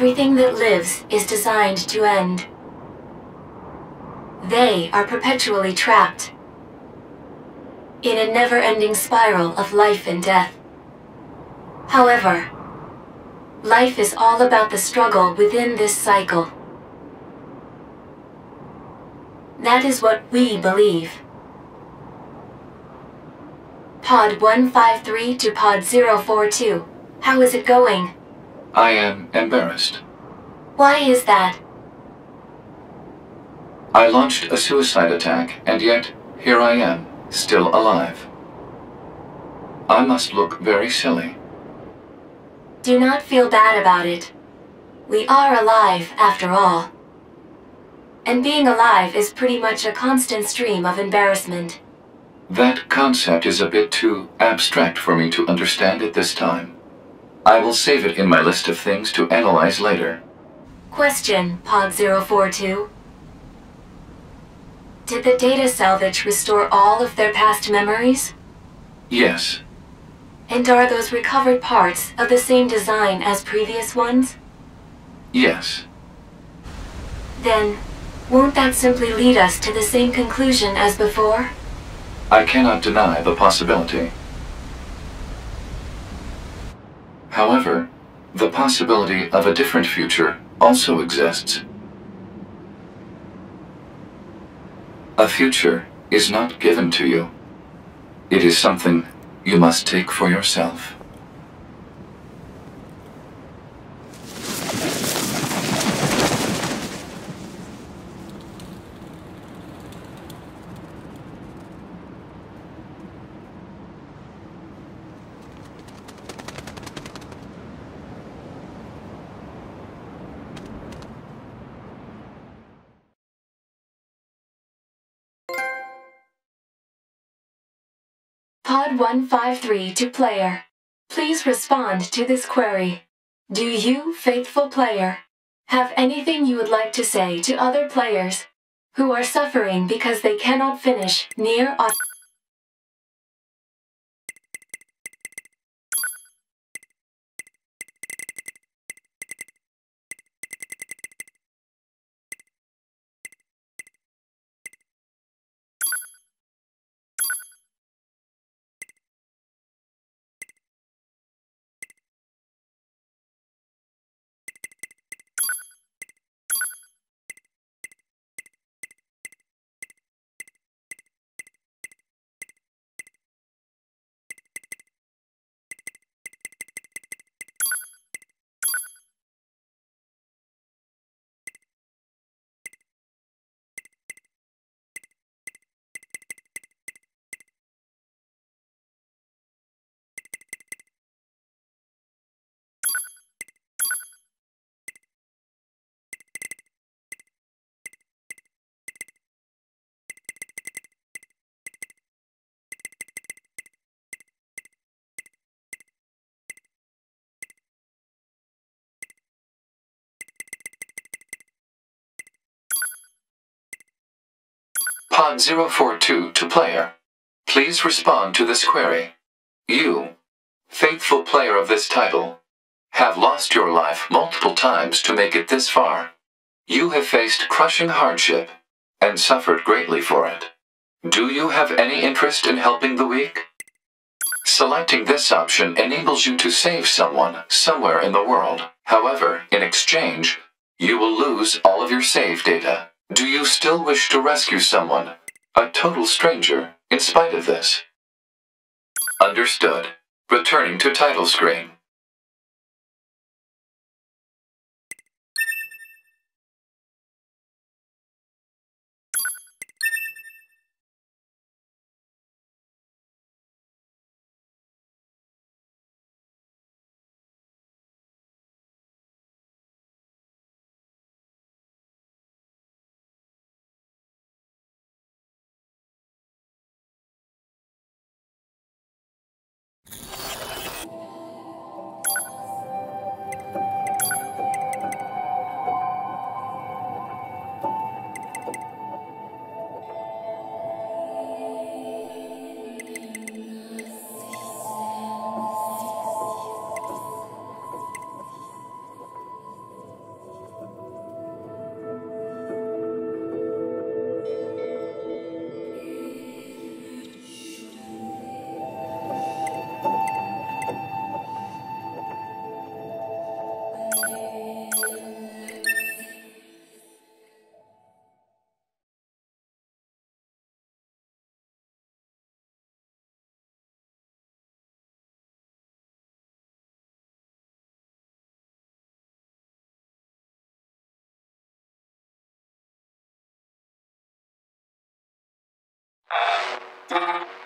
Everything that lives is designed to end. They are perpetually trapped in a never-ending spiral of life and death. However, life is all about the struggle within this cycle. That is what we believe. Pod 153 to Pod 042. How is it going? I am embarrassed. Why is that? I launched a suicide attack, and yet, here I am, still alive. I must look very silly. Do not feel bad about it. We are alive, after all. And being alive is pretty much a constant stream of embarrassment. That concept is a bit too abstract for me to understand at this time. I will save it in my list of things to analyze later. Question, Pod 042. Did the data salvage restore all of their past memories? Yes, And are those recovered parts of the same design as previous ones? yes. Then, won't that simply lead us to the same conclusion as before? I cannot deny the possibility. However, the possibility of a different future also exists. A future is not given to you. It is something you must take for yourself. Pod 153 to player. Please respond to this query. Do you, faithful player, have anything you would like to say to other players who are suffering because they cannot finish NieR au- 042 to player. Please respond to this query. You, faithful player of this title, have lost your life multiple times to make it this far. You have faced crushing hardship and suffered greatly for it. Do you have any interest in helping the weak? Selecting this option enables you to save someone somewhere in the world. However, in exchange, you will lose all of your save data. Do you still wish to rescue someone, a total stranger, in spite of this? Understood. Returning to title screen. Thank you.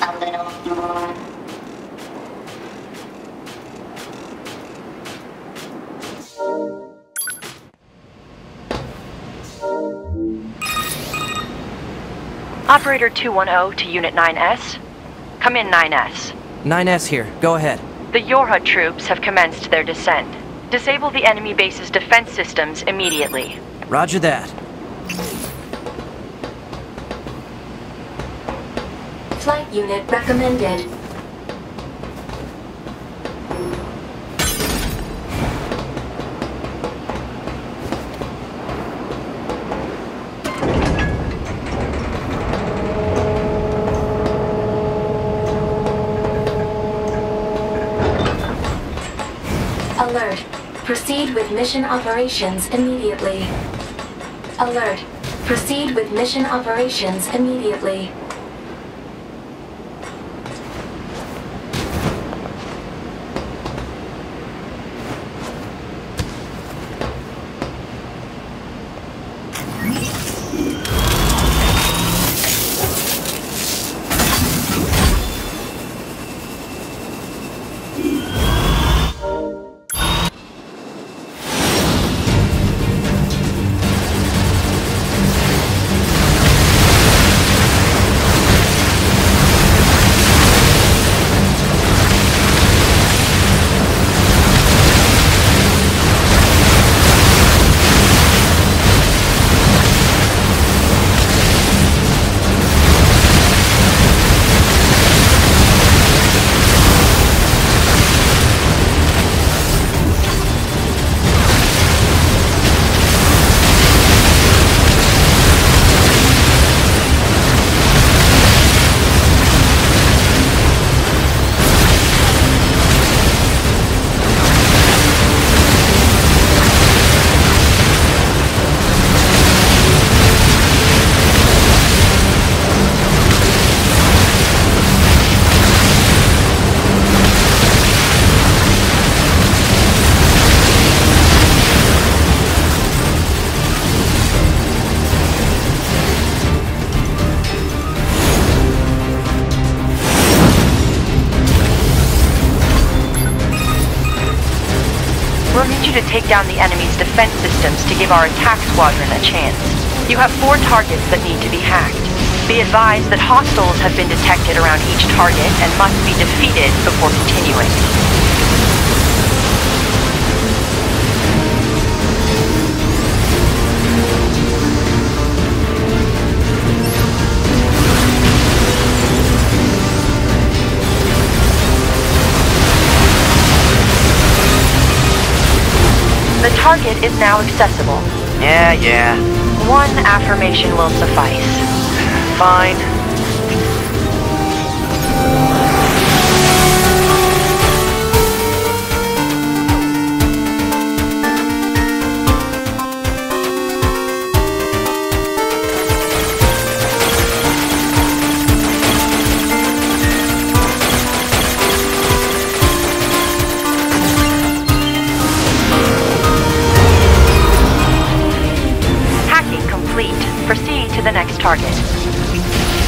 A little more. Operator 210 to Unit 9S. Come in, 9S. 9S here. Go ahead. The Yorha troops have commenced their descent. Disable the enemy base's defense systems immediately. Roger that. Unit recommended. Alert. Proceed with mission operations immediately. Alert. Proceed with mission operations immediately. Down the enemy's defense systems to give our attack squadron a chance. You have four targets that need to be hacked. Be advised that hostiles have been detected around each target and must be defeated before continuing. Target is now accessible. Yeah, yeah. One affirmation will suffice. Fine. Complete. Proceed to the next target.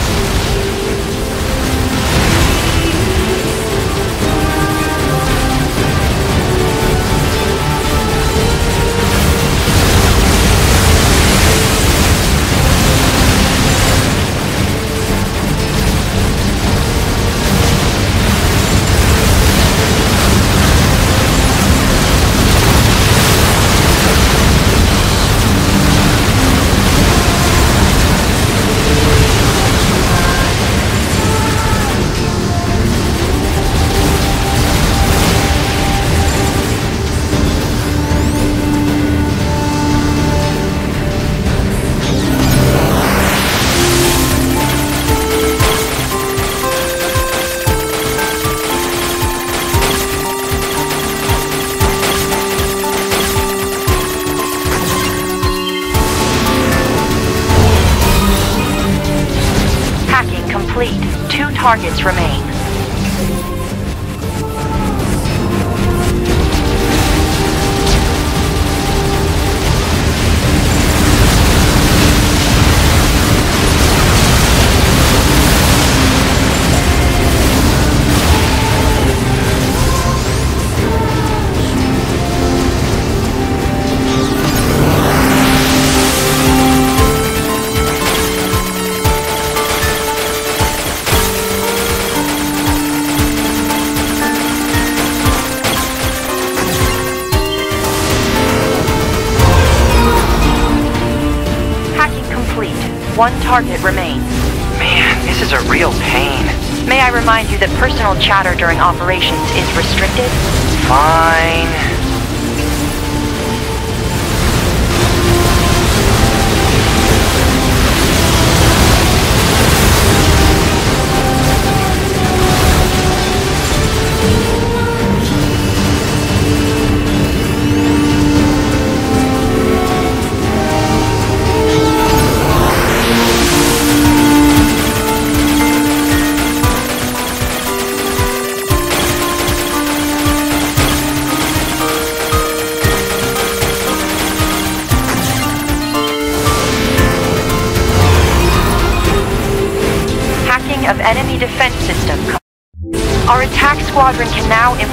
Complete. Two targets remain. One target remains. Man, this is a real pain. May I remind you that personal chatter during operations is restricted? Fine.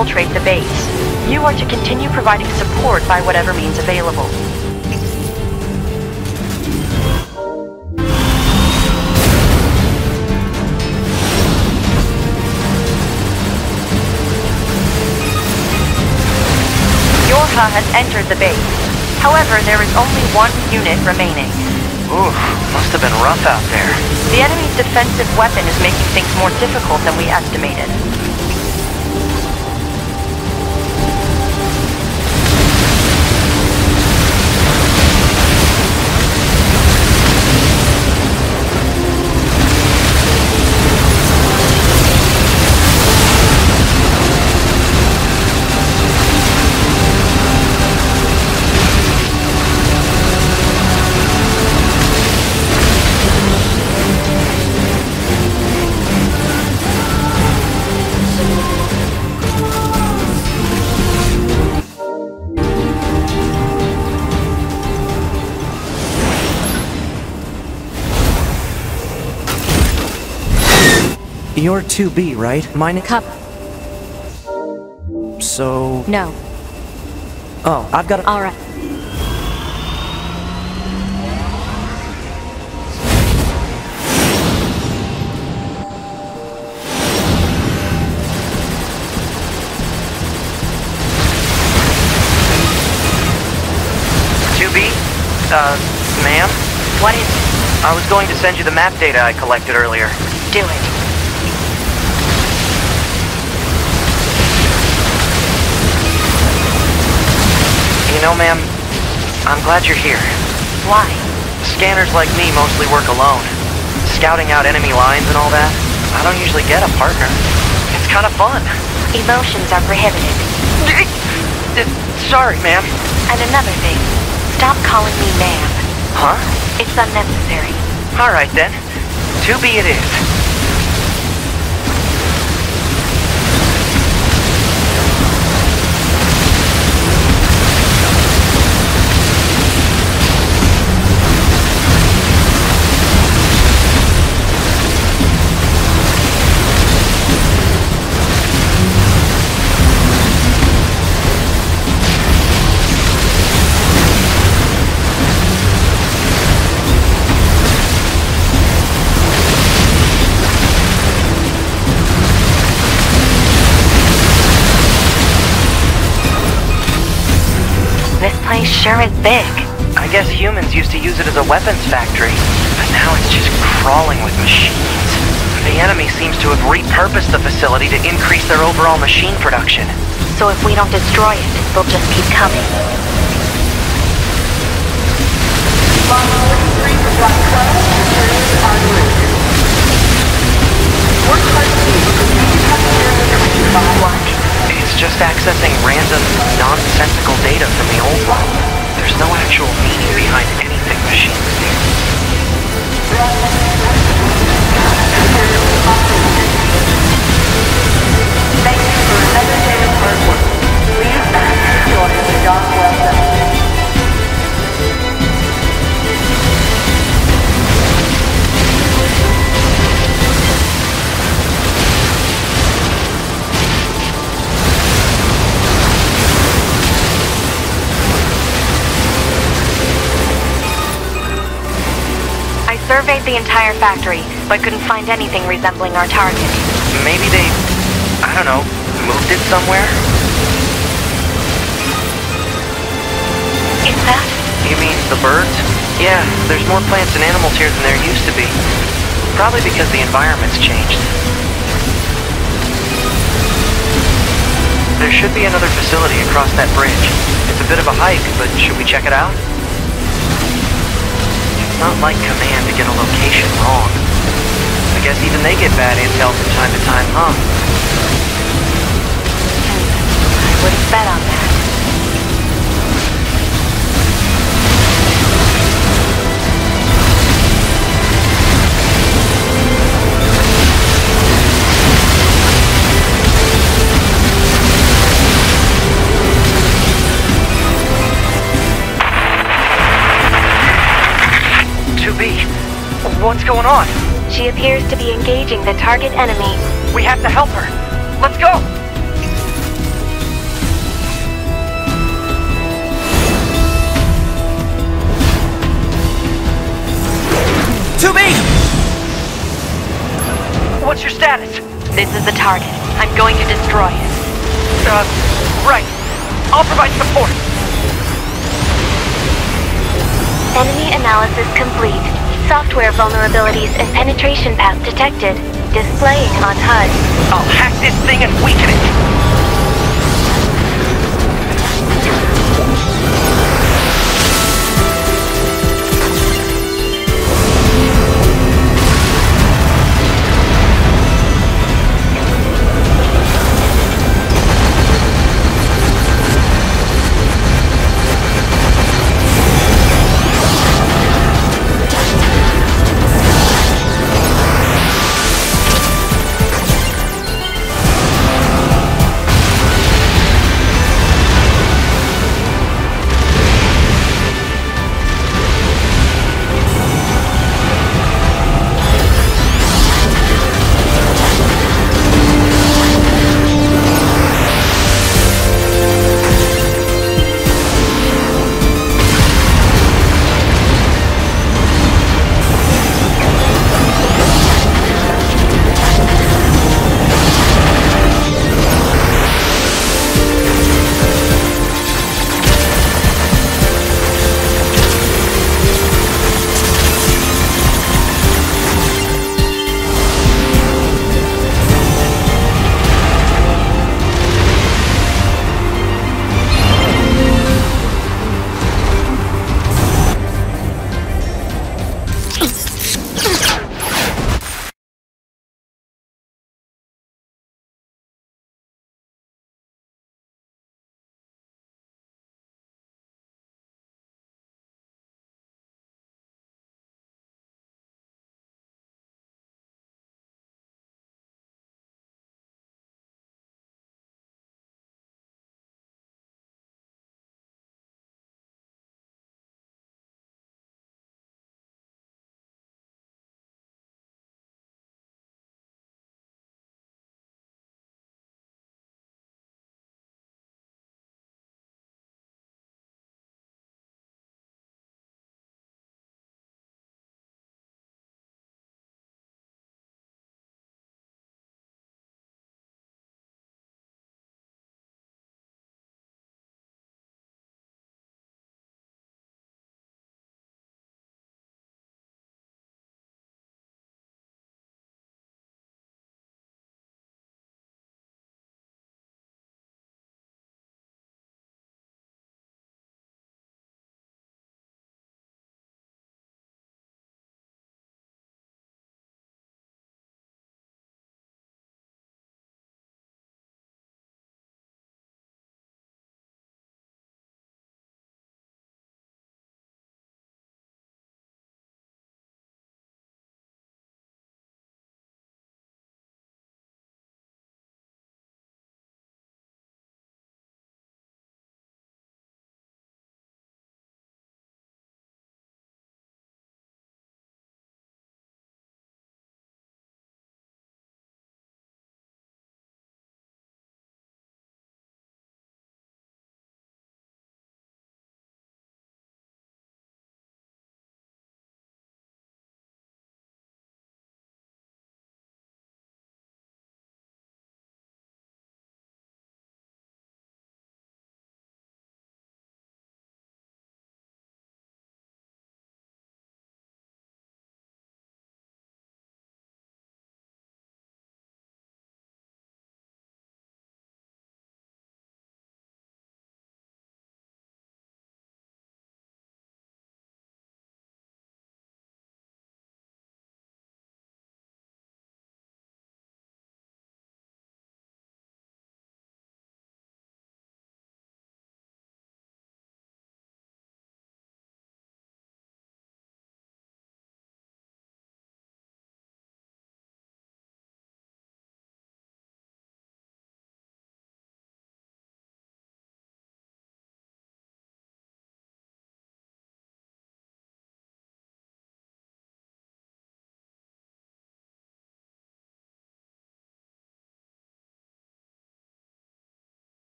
Infiltrate the base. You are to continue providing support by whatever means available. Yorha has entered the base. However, there is only one unit remaining. Oof, must have been rough out there. The enemy's defensive weapon is making things more difficult than we estimated. You're 2B, right? Mine. Cup. So. No. Oh, I've got a. All right. 2B. Uh, ma'am. What is I was going to send you the map data I collected earlier. Do it. Know, ma'am, I'm glad you're here. Why? Scanners like me mostly work alone. Scouting out enemy lines and all that, I don't usually get a partner. It's kind of fun. Emotions are prohibited. Uh, Sorry, ma'am. And another thing, stop calling me ma'am. Huh? It's unnecessary. All right then. 2B it is. Weapons factory, but now it's just crawling with machines. The enemy seems to have repurposed the facility to increase their overall machine production. So if we don't destroy it, they'll just keep coming. What? It's just accessing random, nonsensical data from the old one. There's no actual meaning behind anything machines do. Surveyed the entire factory, but couldn't find anything resembling our target. Maybe they, I don't know, moved it somewhere? Is that? You mean the birds? Yeah, there's more plants and animals here than there used to be. Probably because the environment's changed. There should be another facility across that bridge. It's a bit of a hike, but should we check it out? Not like Command to get a location wrong. I guess even they get bad intel from time to time, huh? I would have bet on that. Going on? She appears to be engaging the target enemy. We have to help her. Let's go! 2B! What's your status? This is the target. I'm going to destroy it. Uh, right. I'll provide support. Enemy analysis complete. Software vulnerabilities and penetration path detected. Displaying on HUD. I'll hack this thing and weaken it.